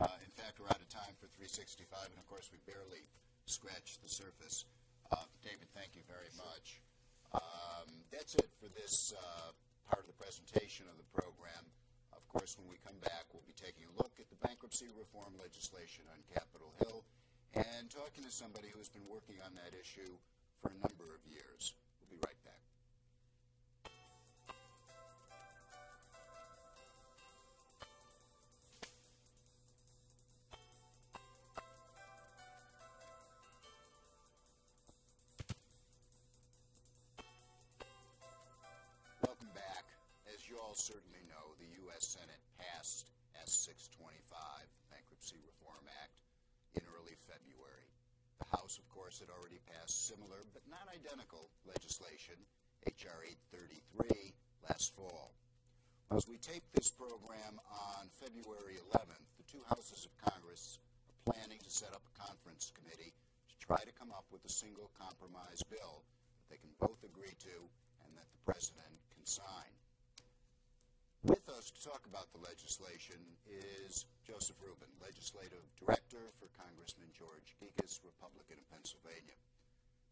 uh, in fact, we're out of time for 365, and of course, we barely scratched the surface. Uh, David, thank you very much. Um, that's it for this uh, part of the presentation of the program. Of course, when we come back, we'll be taking a look at the bankruptcy reform legislation on Capitol Hill and talking to somebody who's been working on that issue for a number of years. We'll be right back. House, of course, had already passed similar but not identical legislation, H.R. 833, last fall. As we tape this program on February 11th, the two houses of Congress are planning to set up a conference committee to try to come up with a single compromise bill that they can both agree to and that the president can sign. With us to talk about the legislation is Joseph Rubin, Legislative Director for Congressman George Gekas, Republican of Pennsylvania.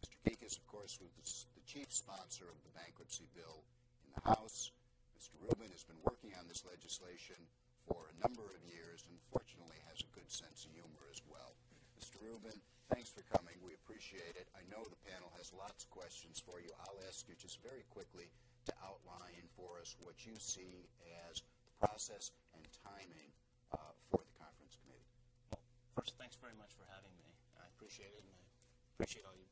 Mr. Gekas, of course, was the chief sponsor of the bankruptcy bill in the House. Mr. Rubin has been working on this legislation for a number of years and fortunately has a good sense of humor as well. Mr. Rubin, thanks for coming. We appreciate it. I know the panel has lots of questions for you. I'll ask you just very quickly to outline for us what you see as the process and timing uh, for the conference committee. Well, first, thanks very much for having me. I appreciate it, and I appreciate all your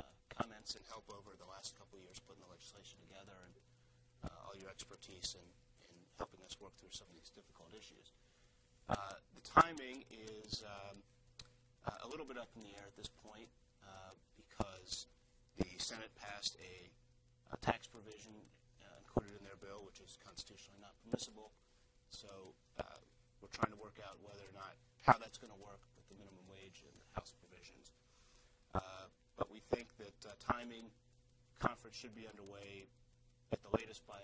uh, comments and help over the last couple of years putting the legislation together and uh, all your expertise in, in helping us work through some of these difficult issues. Uh, the timing is um, uh, a little bit up in the air at this point uh, because the Senate passed a a tax provision uh, included in their bill, which is constitutionally not permissible. So uh, we're trying to work out whether or not how that's going to work with the minimum wage and the House provisions. Uh, but we think that uh, timing conference should be underway at the latest by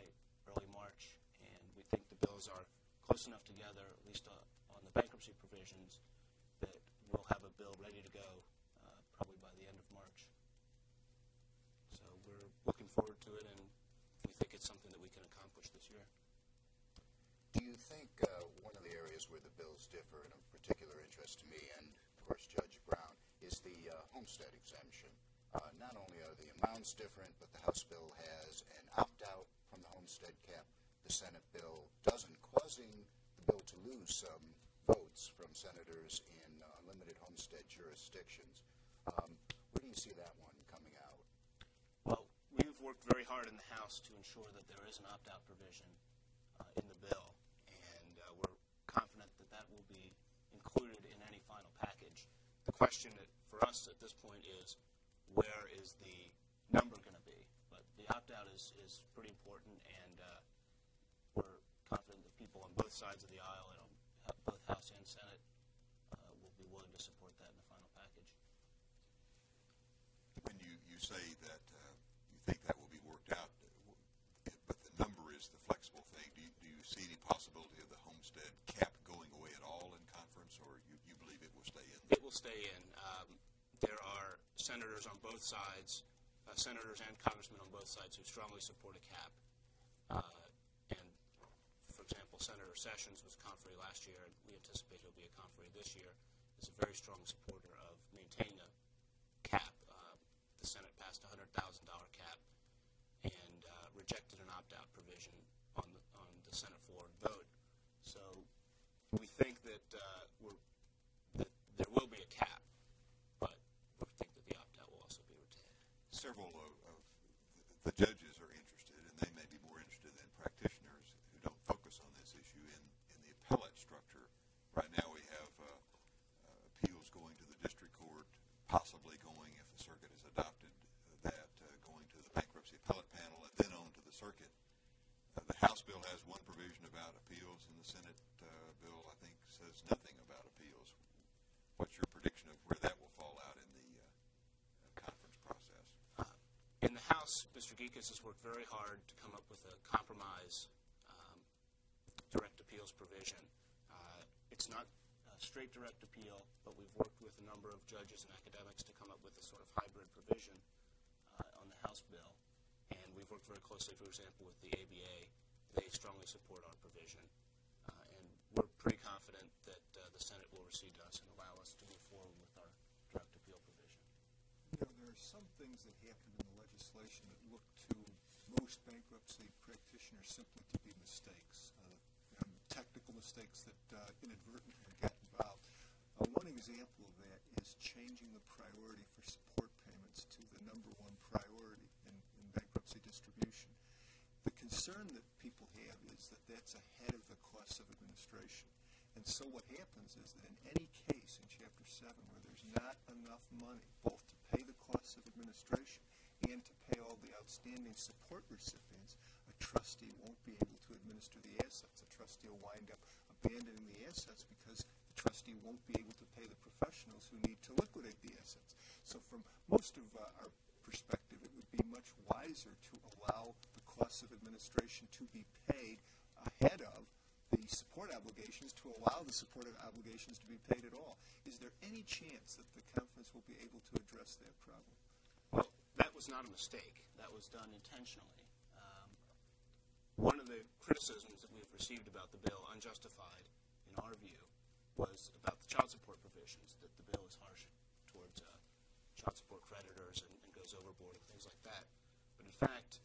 early March, and we think the bills are close enough together, at least uh, on the bankruptcy provisions, that we'll have a bill ready to go uh, probably by the end of March. So we're looking forward to it, and we think it's something that we can accomplish this year. Do you think uh, one of the areas where the bills differ, and of particular interest to me and, of course, Judge Brown, is the uh, homestead exemption? Uh, not only are the amounts different, but the House bill has an opt-out from the homestead cap. The Senate bill doesn't, causing the bill to lose some votes from senators in uh, limited homestead jurisdictions. Um, where do you see that one we've worked very hard in the House to ensure that there is an opt-out provision uh, in the bill, and uh, we're confident that that will be included in any final package. The question for us at this point is, where is the number going to be? But the opt-out is, is pretty important, and uh, we're confident that people on both sides of the aisle, and on both House and Senate, uh, will be willing to support that in the final package. When you, you say that uh, you think that will be worked out, uh, w- but the number is the flexible thing, do you, do you see any possibility of the homestead cap going away at all in conference, or you, you believe it will stay in? It will stay in. Um, there are senators on both sides, uh, senators and congressmen on both sides who strongly support a cap. Uh, and, for example, Senator Sessions was conferee last year, and we anticipate he'll be a conferee this year. Is a very strong supporter of maintaining a cap. Uh, the Senate passed a hundred thousand dollar cap and uh, rejected an opt-out provision on the on the Senate floor and vote. So we think that uh, we're that there will be a cap, but we think that the opt-out will also be retained. Several of, of the judges are interested, and they may be more interested than practitioners who don't focus on this issue in, in the appellate structure. Right now, we have uh, uh, appeals going to the district court, possibly going, if the circuit has adopted that, uh, going to the bankruptcy appellate panel, and then on to the circuit. The House bill has one provision about appeals, and the Senate uh, bill, I think, says nothing about appeals. What's your prediction of where that will fall out in the uh, conference process? In the House, Mr. Gekas has worked very hard to come up with a compromise um, direct appeals provision. Uh, it's not a straight direct appeal, but we've worked with a number of judges and academics to come up with a sort of hybrid provision uh, on the House bill. And we've worked very closely, for example, with the ABA. They strongly support our provision. Uh, and we're pretty confident that uh, the Senate will recede to us and allow us to move forward with our direct appeal provision. You know, there are some things that happen in the legislation that look to most bankruptcy practitioners simply to be mistakes, uh, technical mistakes that uh, inadvertently get involved. Uh, one example of that is changing the priority for support payments to the number one priority in, in bankruptcy distribution. The concern that people have is that that's ahead of the costs of administration. And so what happens is that in any case in Chapter 7 where there's not enough money both to pay the costs of administration and to pay all the outstanding support recipients, a trustee won't be able to administer the assets. A trustee will wind up abandoning the assets because the trustee won't be able to pay the professionals who need to liquidate the assets. So from most of uh, our perspective, it would be much wiser to allow costs of administration to be paid ahead of the support obligations to allow the support obligations to be paid at all. Is there any chance that the conference will be able to address that problem? Well, that was not a mistake. That was done intentionally. Um, one of the criticisms that we've received about the bill, unjustified in our view, was about the child support provisions, that the bill is harsh towards uh, child support creditors and, and goes overboard and things like that. But in fact,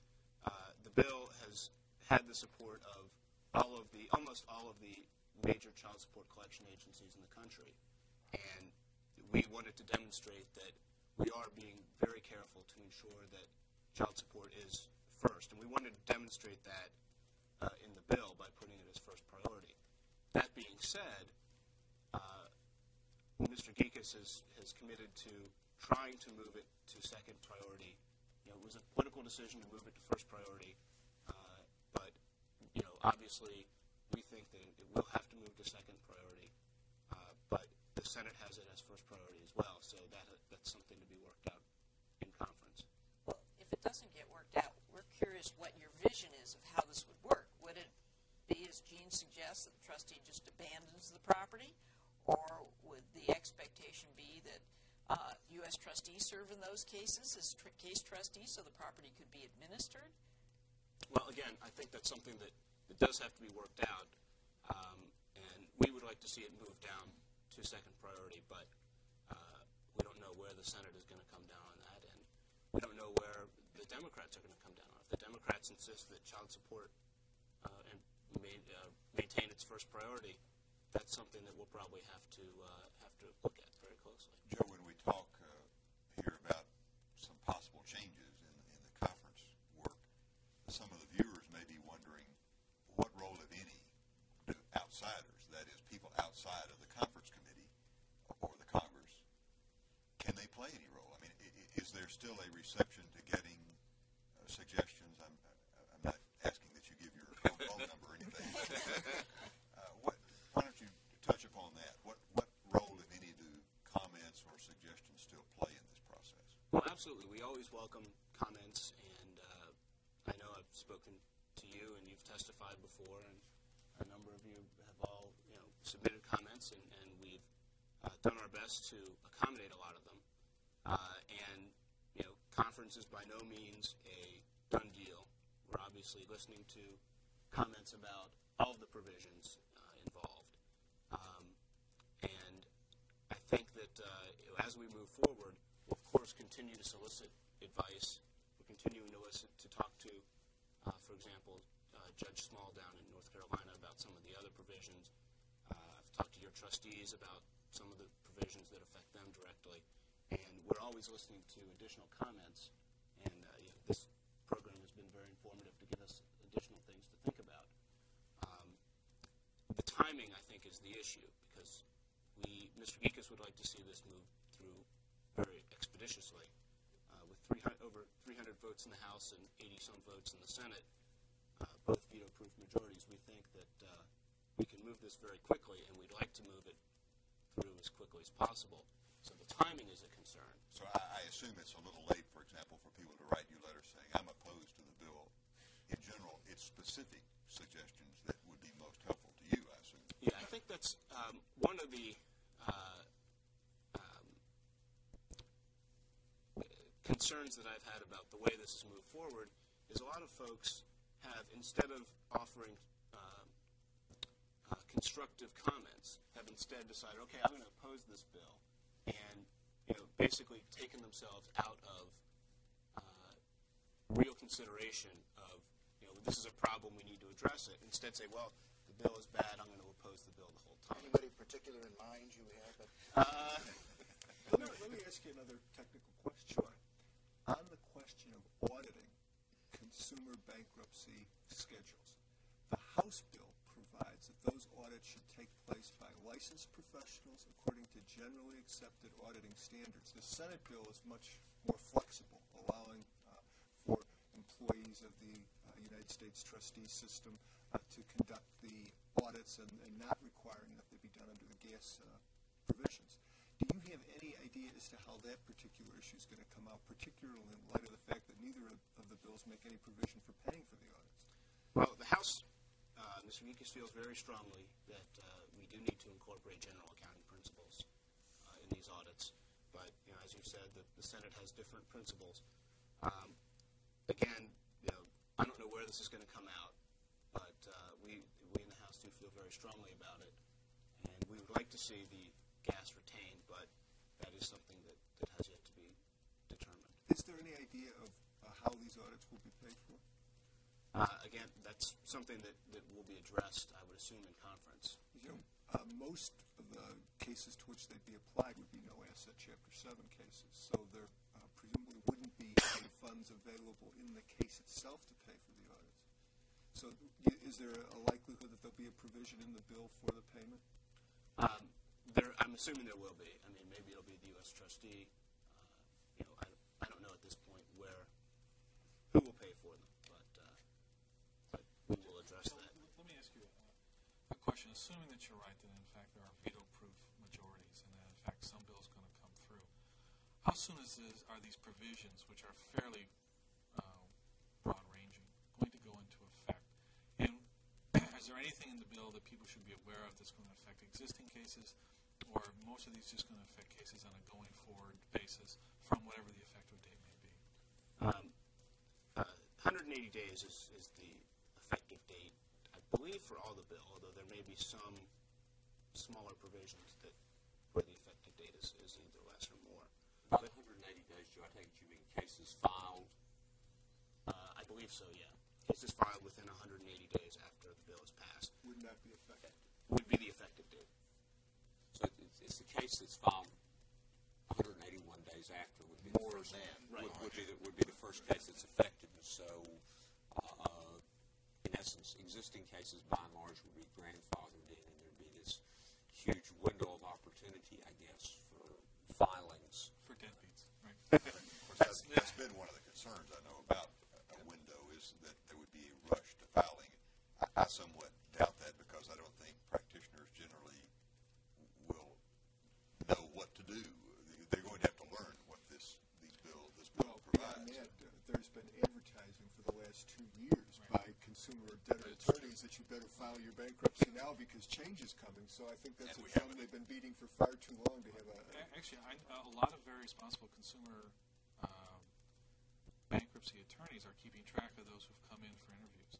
bill has had the support of all of the, almost all of the major child support collection agencies in the country. And we wanted to demonstrate that we are being very careful to ensure that child support is first. And we wanted to demonstrate that uh, in the bill by putting it as first priority. That being said, uh, Mr. Gekas has, has committed to trying to move it to second priority you know, it was a political decision to move it to first priority. Uh, but, you know, obviously, we think that it will have to move to second priority. Uh, but the Senate has it as first priority as well, so that that's something to be worked out in conference. Well, if it doesn't get worked out, we're curious what your vision is of how this would work. Would it be, as Gene suggests, that the trustee just abandons the property? Or would the expectation be that uh, U.S. trustees serve in those cases as tr- case trustees so the property could be administered? Well, again, I think that's something that, that does have to be worked out. Um, and we would like to see it move down to second priority, but uh, we don't know where the Senate is going to come down on that, and we don't know where the Democrats are going to come down on. it. If the Democrats insist that child support uh, and uh, maintain its first priority, that's something that we'll probably have to uh, have to look at closely. Joe, when we talk uh, here about some possible changes in, in the conference work, some of the viewers may be wondering what role, if any, do outsiders, that is, people outside of the conference committee or the Congress, can they play any role? I mean, is there still a reception to getting uh, suggestions? I'm, I'm not asking that you give your phone number or anything. Uh, what, why don't you touch upon that? What, what role, if any, do comments or suggestions still play in this process? Well, absolutely. We always welcome comments, and uh, I know I've spoken to you, and you've testified before, and a number of you have all, you know, submitted comments, and, and we've uh, done our best to accommodate a lot of them. Uh, and you know, conference is by no means a done deal. We're obviously listening to comments about all the provisions uh, involved. Um, and I think that uh, as we move forward, course continue to solicit advice. We're continuing to listen to talk to, uh, for example, uh, Judge Small down in North Carolina about some of the other provisions. Uh, I've talked to your trustees about some of the provisions that affect them directly, and we're always listening to additional comments. And uh, you know, this program has been very informative to give us additional things to think about. Um, the timing, I think, is the issue because we, Mr. Gekas would like to see this move through expeditiously. Uh, with 300, over 300 votes in the House and 80 some votes in the Senate, uh, both veto-proof majorities, we think that uh, we can move this very quickly, and we'd like to move it through as quickly as possible. So the timing is a concern. So I, I assume it's a little late, for example, for people to write you letters saying, I'm opposed to the bill. In general, it's specific suggestions that would be most helpful to you, I assume. Yeah, I think that's um, one of the uh, concerns that I've had about the way this has moved forward is a lot of folks have, instead of offering um, uh, constructive comments, have instead decided, okay, I'm going to oppose this bill, and you know, basically taken themselves out of uh, real consideration of, you know, this is a problem, we need to address it. Instead, say, well, the bill is bad, I'm going to oppose the bill the whole time. Anybody particular in mind you have? Uh, Let me, let me ask you another technical question. On the question of auditing consumer bankruptcy schedules, the House bill provides that those audits should take place by licensed professionals according to generally accepted auditing standards. The Senate bill is much more flexible, allowing uh, for employees of the uh, United States trustee system uh, to conduct the audits and, and not requiring that they be done under the GAAS uh, provisions. Do you have any idea as to how that particular issue is going to come out, particularly in light of the fact that neither of, of the bills make any provision for paying for the audits? Well, the House, uh, Mr. Gekas feels very strongly that uh, we do need to incorporate general accounting principles uh, in these audits. But, you know, as you said, the, the Senate has different principles. Um, again, you know, I don't know where this is going to come out, but uh, we, we in the House do feel very strongly about it. And we would like to see the GAAS retained, but that is something that, that has yet to be determined. Is there any idea of uh, how these audits will be paid for? Uh, again, that's something that, that will be addressed, I would assume, in conference. You know, uh, most of the cases to which they'd be applied would be no asset Chapter 7 cases, so there uh, presumably wouldn't be any funds available in the case itself to pay for the audits. So is there a likelihood that there'll be a provision in the bill for the payment? Um, there, I'm assuming there will be. I mean, maybe it'll be the U.S. trustee. Uh, you know, I, I don't know at this point where who will pay for them, but, uh, but we will address so that. Let me ask you a question. Assuming that you're right, that in fact there are veto-proof majorities, and that in fact some bill is going to come through, how soon is this, are these provisions, which are fairly uh, broad-ranging, going to go into effect? And is there anything in the bill that people should be aware of that's going to affect existing cases? Or most of these just going to affect cases on a going-forward basis from whatever the effective date may be? Um, uh, 180 days is, is the effective date, I believe, for all the bill, although there may be some smaller provisions that where the effective date is, is either less or more. By the 180 days, do I take it you mean cases filed? Uh, I believe so, yeah. Cases filed within 180 days after the bill is passed Wouldn't that be effective? would be the effective date. So it- it's, it's the case that's filed 181 days after would be the More first, than, would, right. would be the, would be the first case that's affected. And so, uh, in essence, existing cases by and large would be grandfathered in, and there'd be this huge window of opportunity, I guess, for filings. For deadbeats, right? That's, that's been one of the concerns I know about a- a window is that there would be a rush to filing. I, I somewhat doubt that because I don't think practitioners generally will know what to do. They're going to have to learn what this, these bill, this bill Well, beyond provides. that, uh, there's been advertising for the last two years by consumer debtor attorneys that you better file your bankruptcy now because change is coming. So I think that's And a drum they've been beating for far too long to have a. A- Actually, I, a lot of very responsible consumer um, bankruptcy attorneys are keeping track of those who've come in for interviews,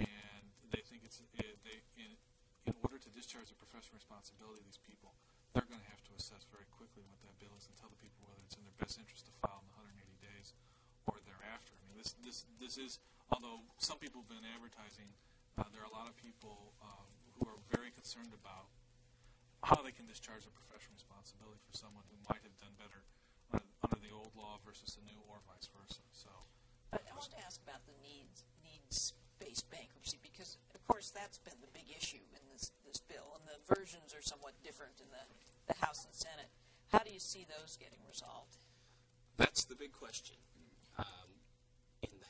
and they think it's it, they in, in order to discharge the professional responsibility of these people, they're going to have to assess very quickly what that bill is and tell the people whether it's in their best interest to file in the 180 days or thereafter. I mean, this this this is although some people have been advertising, uh, there are a lot of people um, who are very concerned about how they can discharge their professional responsibility for someone who might have done better under, under the old law versus the new, or vice versa. So, But I want to ask about the needs needs based bankruptcy because, of course, that's been the big issue in this this bill, and the versions are somewhat different in the the House and Senate. How do you see those getting resolved? That's the big question.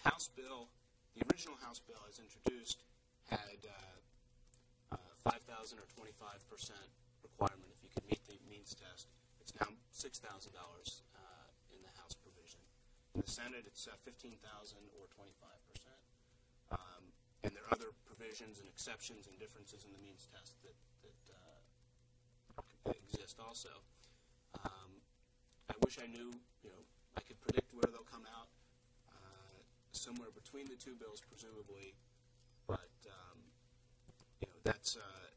House bill, the original House bill as introduced had uh, uh, 5,000 or 25 percent requirement if you could meet the means test. It's now $6,000 uh, in the House provision. In the Senate, it's uh, 15,000 or 25 percent. Um, and there are other provisions and exceptions and differences in the means test that, that uh, exist also. Um, I wish I knew, you know, I could predict where they'll come out. Somewhere between the two bills, presumably, but um, you know, that's uh,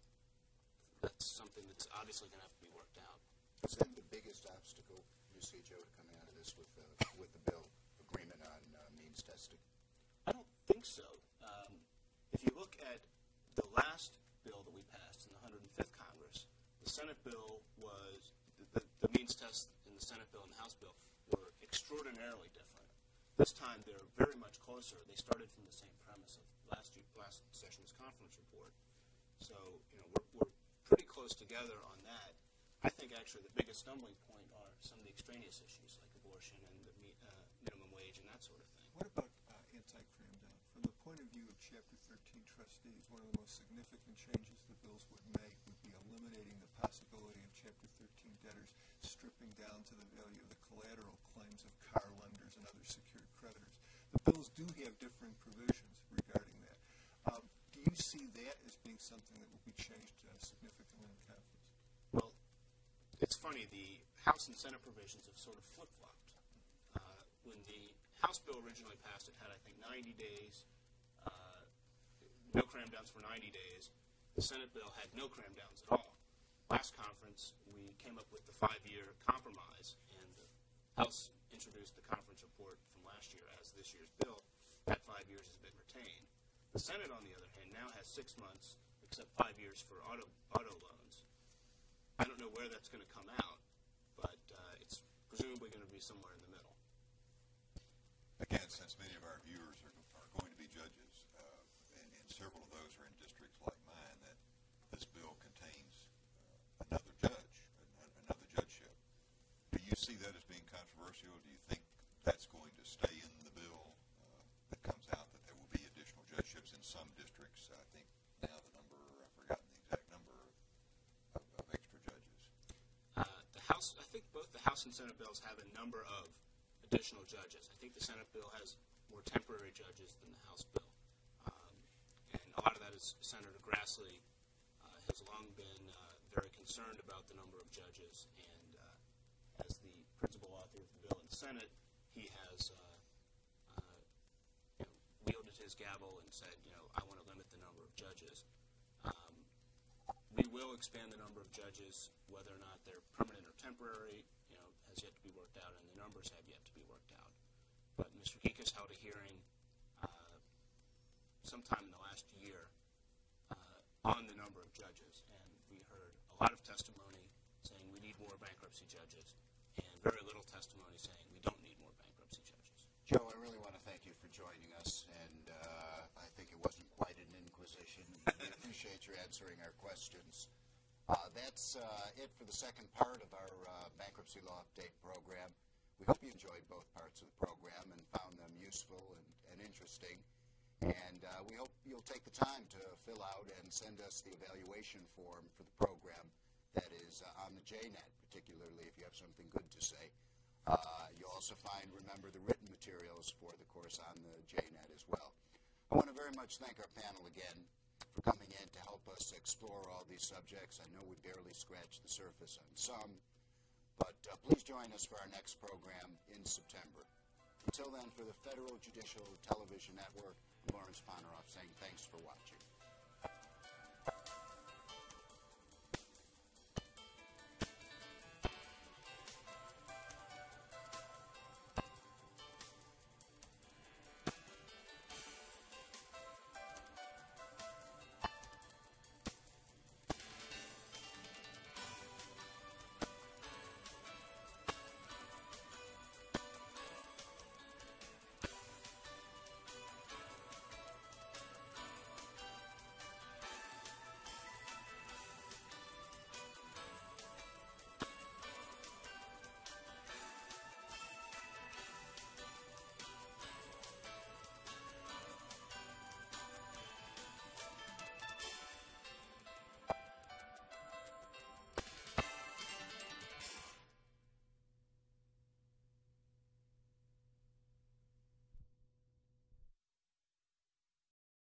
that's something that's obviously going to have to be worked out. Is that the biggest obstacle you see, Joe, to coming out of this with, uh, with the bill, agreement on uh, means testing? I don't think so. Um, if you look at the last bill that we passed in the 105th Congress, the Senate bill was the, the means test in the Senate bill and the House bill were extraordinarily different. This time they're very much closer. They started from the same premise of last year, last session's conference report. So you know we're, we're pretty close together on that. I think actually the biggest stumbling point are some of the extraneous issues like abortion and the uh, minimum wage and that sort of thing. What about uh, anti-cram down? From the point of view of Chapter 13 trustees, one of the most significant changes the bills would make would be eliminating the possibility of Chapter 13 debtors stripping down to the value of the collateral claims of car lenders and other secured creditors. The bills do have different provisions regarding that. Um, do you see that as being something that will be changed uh, significantly in conference? Well, it's funny. The House and Senate provisions have sort of flip flopped. Uh, when the House bill originally passed, it had, I think, 90 days, uh, no cram downs for 90 days. The Senate bill had no cram downs at all. Last conference, we came up with the five year compromise, and the House introduced the conference report from last year as this year's bill. That five years has been retained. The Senate, on the other hand, now has six months, except five years for auto, auto loans. I don't know where that's going to come out, but uh, it's presumably going to be somewhere in the middle. Again, since many of our viewers are, are going to be judges, some districts, I think now the number, I've forgotten the exact number of, of extra judges. Uh, the House, I think both the House and Senate bills have a number of additional judges. I think the Senate bill has more temporary judges than the House bill. Um, and a lot of that is Senator Grassley uh, has long been uh, very concerned about the number of judges, and uh, as the principal author of the bill in the Senate, he has uh, his gavel and said, you know, I want to limit the number of judges. Um, we will expand the number of judges, whether or not they're permanent or temporary, you know, has yet to be worked out, and the numbers have yet to be worked out. But Mr. Gekas held a hearing uh, sometime in the last year uh, on the number of judges, and we heard a lot of testimony saying we need more bankruptcy judges, and very little testimony saying we don't need more bankruptcy judges. Joe, I really want to thank you for joining us, and uh, I think it wasn't quite an inquisition. We appreciate your answering our questions. Uh, that's uh, it for the second part of our uh, bankruptcy law update program. We hope you enjoyed both parts of the program and found them useful and, and interesting. And uh, we hope you'll take the time to fill out and send us the evaluation form for the program that is uh, on the JNet, particularly if you have something good to say. Uh, you'll also find, remember, the written materials for the course on the JNet as well. I want to very much thank our panel again for coming in to help us explore all these subjects. I know we barely scratched the surface on some, but uh, please join us for our next program in September. Until then, for the Federal Judicial Television Network, Lawrence Ponoroff saying thanks for watching.